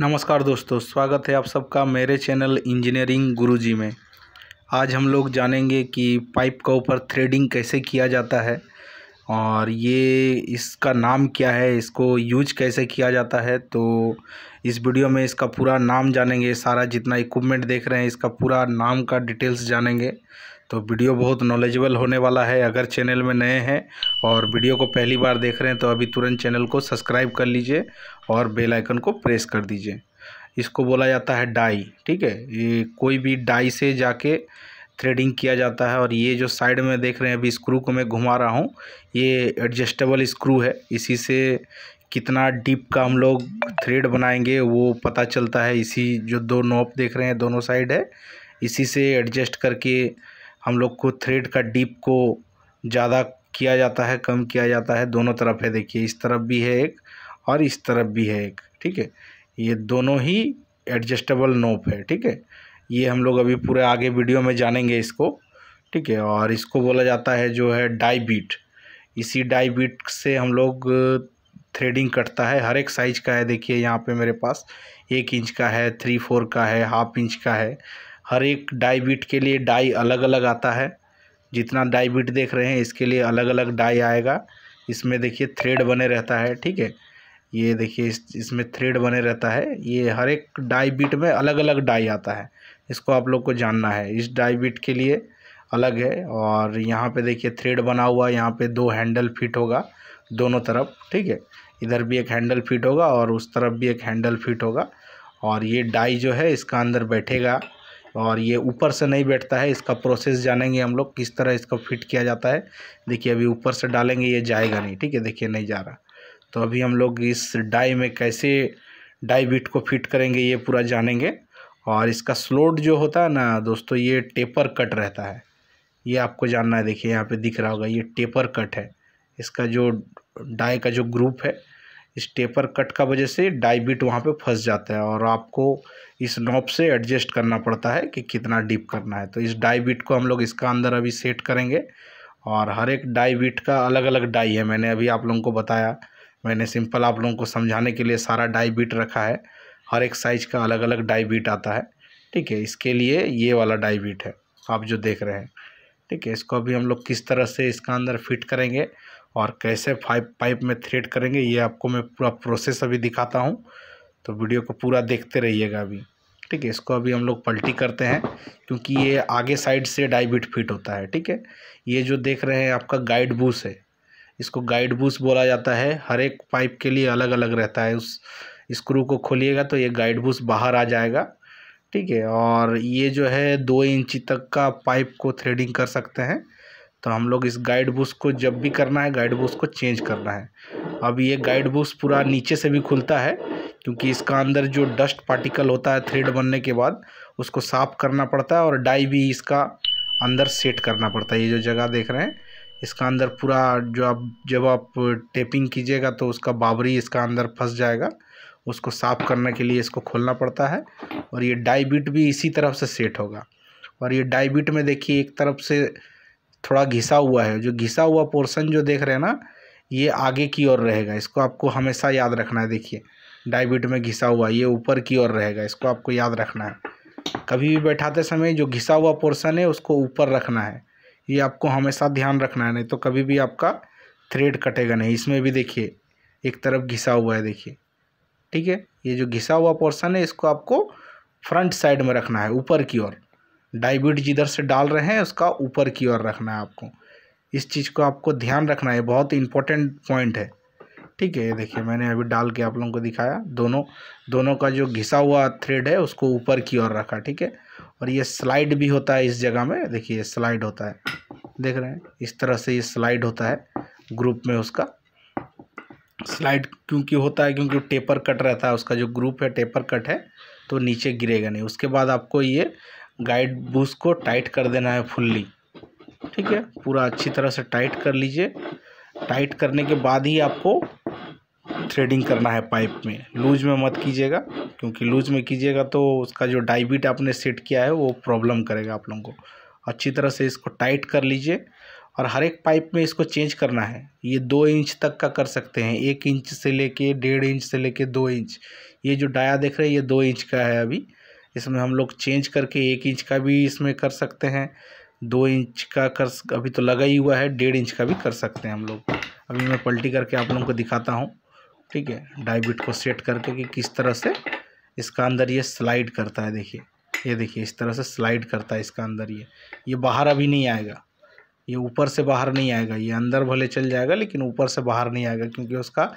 नमस्कार दोस्तों, स्वागत है आप सबका मेरे चैनल इंजीनियरिंग गुरुजी में। आज हम लोग जानेंगे कि पाइप का ऊपर थ्रेडिंग कैसे किया जाता है और ये इसका नाम क्या है, इसको यूज़ कैसे किया जाता है तो इस वीडियो में इसका पूरा नाम जानेंगे, सारा जितना इक्विपमेंट देख रहे हैं, इसका पूरा नाम का डिटेल्स जानेंगे। तो वीडियो बहुत नॉलेजेबल होने वाला है, अगर चैनल में नए हैं और वीडियो को पहली बार देख रहे हैं तो अभी तुरंत चैनल को सब्सक्राइब कर लीजिए और बेल आइकन को प्रेस कर दीजिए। इसको बोला जाता है डाई ठीक है? ये कोई भी डाई से जाके थ्रेडिंग किया जाता है और ये जो साइड में देख रहे हैं, अभी स्क्रू को मैं घुमा रहा हूँ, ये एडजस्टेबल स्क्रू है। इसी से कितना डीप का हम लोग थ्रेड बनाएँगे, वो पता चलता है। इसी जो दो नोप देख रहे हैं, दोनों साइड है, इसी से एडजस्ट करके हम लोग को थ्रेड का डीप को ज़्यादा किया जाता है, कम किया जाता है, दोनों तरफ़ है। देखिए, इस तरफ़ भी है एक और इस तरफ़ भी है एक, ठीक है? ये दोनों ही एडजस्टेबल नोप है, ठीक है? ये हम लोग अभी पूरे आगे वीडियो में जानेंगे इसको, ठीक है? और इसको बोला जाता है जो है डाई बीट इसी डाई बीट से हम लोग थ्रेडिंग कटता है। हर एक साइज़ का है, देखिए, यहाँ पे मेरे पास एक इंच का है थ्री फोर का है हाफ़ इंच का है। हर एक डाई बीट के लिए डाई अलग अलग आता है। जितना डाई बीट देख रहे हैं, इसके लिए अलग अलग डाई आएगा। इसमें देखिए थ्रेड बने रहता है, ठीक है? ये देखिए इस, इसमें थ्रेड बने रहता है। ये हर एक डाई बीट में अलग अलग डाई आता है। इसको आप लोग को जानना है। इस डाई बीट के लिए अलग है और यहाँ पे देखिए थ्रेड बना हुआ यहाँ पे दो हैंडल फिट होगा दोनों तरफ़, ठीक है? इधर भी एक हैंडल फिट होगा और उस तरफ़ भी एक हैंडल फिट होगा। और ये डाई जो है, इसका अंदर बैठेगा। और ये ऊपर से नहीं बैठता है, इसका प्रोसेस जानेंगे हम लोग किस तरह इसको फिट किया जाता है। देखिए अभी ऊपर से डालेंगे, ये जाएगा नहीं, ठीक है? देखिए नहीं जा रहा। तो अभी हम लोग इस डाई में कैसे डाई बिट को फिट करेंगे, ये पूरा जानेंगे। और इसका स्लोट जो होता है ना, दोस्तों, ये टेपर कट रहता है। ये आपको जानना है, देखिए यहाँ पे दिख रहा होगा, ये टेपर कट है। इसका जो डाई का जो ग्रुप है इस टेपर कट का वजह से डाई बिट वहाँ पे फंस जाता है और आपको इस नॉब से एडजस्ट करना पड़ता है कि कितना डीप करना है। तो इस डाई बिट को हम लोग इसका अंदर अभी सेट करेंगे और हर एक डाई बिट का अलग अलग डाई है। मैंने अभी आप लोगों को बताया, मैंने सिंपल आप लोगों को समझाने के लिए सारा डाई बिट रखा है। हर एक साइज़ का अलग अलग डाई बिट आता है, ठीक है? इसके लिए ये वाला डाई बिट है, आप जो देख रहे हैं, ठीक है? इसको अभी हम लोग किस तरह से इसका अंदर फिट करेंगे और कैसे पाइप पाइप में थ्रेड करेंगे, ये आपको मैं पूरा प्रोसेस अभी दिखाता हूँ। तो वीडियो को पूरा देखते रहिएगा अभी। ठीक है, इसको अभी हम लोग पलटी करते हैं, क्योंकि ये आगे साइड से डाइबिट फिट होता है। ठीक है, ये जो देख रहे हैं आपका गाइड बूस है, इसको गाइड बूस बोला जाता है। हर एक पाइप के लिए अलग अलग रहता है। उस स्क्रू को खोलिएगा तो ये गाइड बूस बाहर आ जाएगा। ठीक है, और ये जो है दो इंची तक का पाइप को थ्रेडिंग कर सकते हैं। तो हम लोग इस गाइड बूस को जब भी करना है गाइड बूस को चेंज करना है। अब ये गाइड बूस पूरा नीचे से भी खुलता है, क्योंकि इसका अंदर जो डस्ट पार्टिकल होता है थ्रेड बनने के बाद, उसको साफ़ करना पड़ता है और डाई भी इसका अंदर सेट करना पड़ता है। ये जो जगह देख रहे हैं, इसका अंदर पूरा जो आप, जब आप टेपिंग कीजिएगा तो उसका बाबरी इसका अंदर फंस जाएगा। उसको साफ़ करने के लिए इसको खोलना पड़ता है और ये डाई बिट भी इसी तरफ़ से सेट होगा। और ये डाई बिट में देखिए, एक तरफ़ से थोड़ा घिसा हुआ है। जो घिसा हुआ पोर्शन जो देख रहे हैं ना, ये आगे की ओर रहेगा। इसको आपको हमेशा याद रखना है। देखिए डाइबिट में घिसा हुआ, ये ऊपर की ओर रहेगा। इसको आपको याद रखना है। कभी भी बैठाते समय जो घिसा हुआ पोर्शन है, उसको ऊपर रखना है। ये आपको हमेशा ध्यान रखना है, नहीं तो कभी भी आपका थ्रेड कटेगा नहीं। इसमें भी देखिए, एक तरफ़ घिसा हुआ है, देखिए। ठीक है? ये जो घिसा हुआ पोर्शन है, इसको आपको फ्रंट साइड में रखना है, ऊपर की ओर। डाइबिट जिधर से डाल रहे हैं, उसका ऊपर की ओर रखना है आपको। इस चीज़ को आपको ध्यान रखना है, बहुत इंपॉर्टेंट पॉइंट है। ठीक है, ये देखिए, मैंने अभी डाल के आप लोगों को दिखाया। दोनों दोनों का जो घिसा हुआ थ्रेड है, उसको ऊपर की ओर रखा, ठीक है? और ये स्लाइड भी होता है इस जगह में, देखिए स्लाइड होता है। देख रहे हैं, इस तरह से ये स्लाइड होता है ग्रुप में उसका। स्लाइड क्योंकि होता है, क्योंकि टेपर कट रहता है, उसका जो ग्रुप है टेपर कट है तो नीचे गिरेगा नहीं। उसके बाद आपको ये गाइड बूस को टाइट कर देना है फुल्ली ठीक है? पूरा अच्छी तरह से टाइट कर लीजिए। टाइट करने के बाद ही आपको थ्रेडिंग करना है पाइप में। लूज में मत कीजिएगा, क्योंकि लूज में कीजिएगा तो उसका जो डाइबिट आपने सेट किया है, वो प्रॉब्लम करेगा आप लोगों को। अच्छी तरह से इसको टाइट कर लीजिए और हर एक पाइप में इसको चेंज करना है। ये दो इंच तक का कर सकते हैं। एक इंच से लेके, डेढ़ इंच से लेके दो इंच ये जो डाया देख रहे हैं, ये दो इंच का है अभी। इसमें हम लोग चेंज करके एक इंच का भी इसमें कर सकते हैं। दो इंच का कर अभी तो लगा ही हुआ है, डेढ़ इंच का भी कर सकते हैं हम लोग। अभी मैं पलटी करके आप लोगों को दिखाता हूँ, ठीक है? डाइबिट को सेट करके कि किस तरह से इसका अंदर ये स्लाइड करता है, देखिए। ये देखिए, इस तरह से स्लाइड करता है इसका अंदर ये। ये बाहर अभी नहीं आएगा। ये ऊपर से बाहर नहीं आएगा। ये अंदर भले चल जाएगा, लेकिन ऊपर से बाहर नहीं आएगा, क्योंकि उसका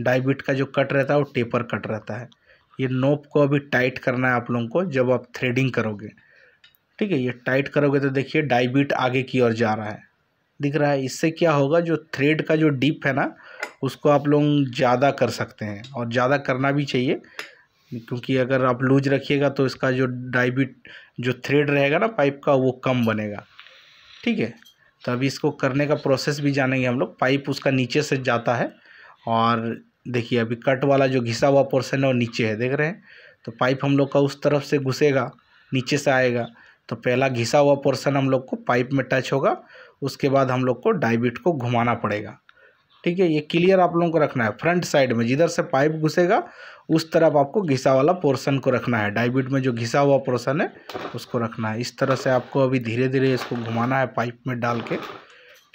डाइबिट का जो कट रहता है, वो टेपर कट रहता है। ये नोप को अभी टाइट करना है आप लोगों को जब आप थ्रेडिंग करोगे। ठीक है, ये टाइट करोगे तो देखिए डाइबिट आगे की ओर जा रहा है। दिख रहा है, इससे क्या होगा, जो थ्रेड का जो डिप है ना, उसको आप लोग ज़्यादा कर सकते हैं और ज़्यादा करना भी चाहिए, क्योंकि अगर आप लूज रखिएगा तो इसका जो डाइबिट, जो थ्रेड रहेगा ना पाइप का, वो कम बनेगा। ठीक है तो अभी इसको करने का प्रोसेस भी जानेंगे हम लोग। पाइप उसका नीचे से जाता है और देखिए, अभी कट वाला जो घिसा हुआ पोर्सन है वो नीचे है, देख रहे हैं? तो पाइप हम लोग का उस तरफ़ से घुसेगा, नीचे से आएगा। तो पहला घिसा हुआ पोर्सन हम लोग को पाइप में टच होगा, उसके बाद हम लोग को डाइबिट को घुमाना पड़ेगा। ठीक है, ये क्लियर आप लोगों को रखना है। फ्रंट साइड में जिधर से पाइप घुसेगा, उस तरफ़ आपको घिसा वाला पोर्सन को रखना है। डाइबिट में जो घिसा हुआ पोर्सन है, उसको रखना है। इस तरह से आपको अभी धीरे धीरे इसको घुमाना है पाइप में डाल के।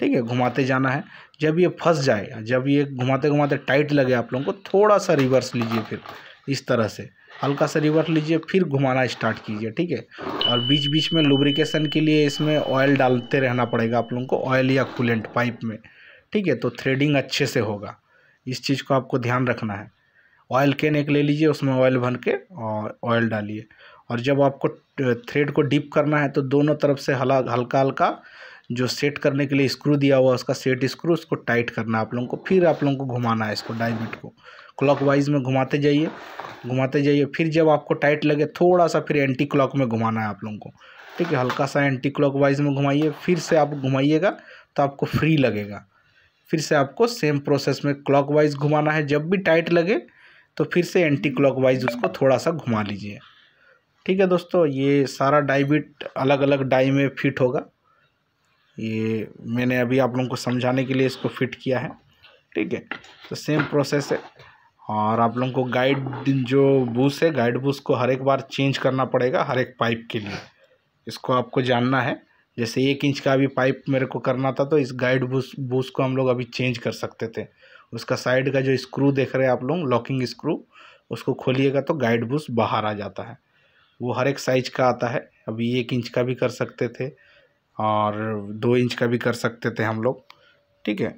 ठीक है, घुमाते जाना है। जब ये फंस जाए, जब ये घुमाते घुमाते टाइट लगे आप लोगों को थोड़ा सा रिवर्स लीजिए फिर, इस तरह से। हल्का सा रिवर्स लीजिए, फिर घुमाना स्टार्ट कीजिए, ठीक है। और बीच बीच में लुब्रिकेशन के लिए इसमें ऑयल डालते रहना पड़ेगा आप लोगों को ऑयल या कूलेंट पाइप में, ठीक है। तो थ्रेडिंग अच्छे से होगा। इस चीज़ को आपको ध्यान रखना है। ऑयल कैन एक ले लीजिए, उसमें ऑयल भर के और ऑयल डालिए। और जब आपको थ्रेड को डीप करना है तो दोनों तरफ़ से हला हल्का हल्का जो सेट करने के लिए स्क्रू दिया हुआ उसका सेट स्क्रू, उसको टाइट करना आप लोगों को, फिर आप लोगों को घुमाना है इसको डायमिट को। क्लॉकवाइज में घुमाते जाइए घुमाते जाइए, फिर जब आपको टाइट लगे, थोड़ा सा फिर एंटी क्लॉक में घुमाना है आप लोगों को। ठीक है, हल्का सा एंटी क्लॉकवाइज में घुमाइए, फिर से आप घुमाइएगा तो आपको फ्री लगेगा। फिर से आपको सेम प्रोसेस में क्लॉकवाइज घुमाना है, जब भी टाइट लगे तो फिर से एंटी क्लॉकवाइज उसको थोड़ा सा घुमा लीजिए। ठीक है दोस्तों, ये सारा डाइबिट अलग अलग डाई में फिट होगा। ये मैंने अभी आप लोगों को समझाने के लिए इसको फिट किया है, ठीक है? तो सेम प्रोसेस है। और आप लोगों को गाइड जो बूस है गाइड बूस को हर एक बार चेंज करना पड़ेगा हर एक पाइप के लिए। इसको आपको जानना है। जैसे एक इंच का अभी पाइप मेरे को करना था तो इस गाइड बूस बूस को हम लोग अभी चेंज कर सकते थे। उसका साइड का जो स्क्रू देख रहे हैं आप लोग लॉकिंग स्क्रू उसको खोलिएगा तो गाइड बूस बाहर आ जाता है। वो हर एक साइज़ का आता है। अभी एक इंच का भी कर सकते थे। और दो इंच का भी कर सकते थे हम लोग। ठीक है?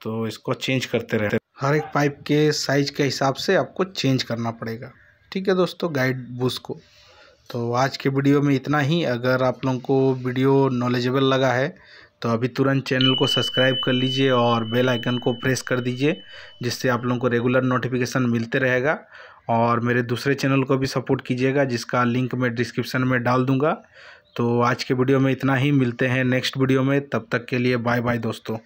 तो इसको चेंज करते रहते। हर एक पाइप के साइज़ के हिसाब से आपको चेंज करना पड़ेगा। ठीक है दोस्तों? गाइड बूस को। तो आज के वीडियो में इतना ही। अगर आप लोगों को वीडियो नॉलेजेबल लगा है तो अभी तुरंत चैनल को सब्सक्राइब कर लीजिए और बेल आइकन को प्रेस कर दीजिए, जिससे आप लोगों को रेगुलर नोटिफिकेशन मिलते रहेगा। और मेरे दूसरे चैनल को भी सपोर्ट कीजिएगा, जिसका लिंक मैं डिस्क्रिप्शन में डाल दूँगा। तो आज के वीडियो में इतना ही। मिलते हैं नेक्स्ट वीडियो में। तब तक के लिए बाय बाय दोस्तों।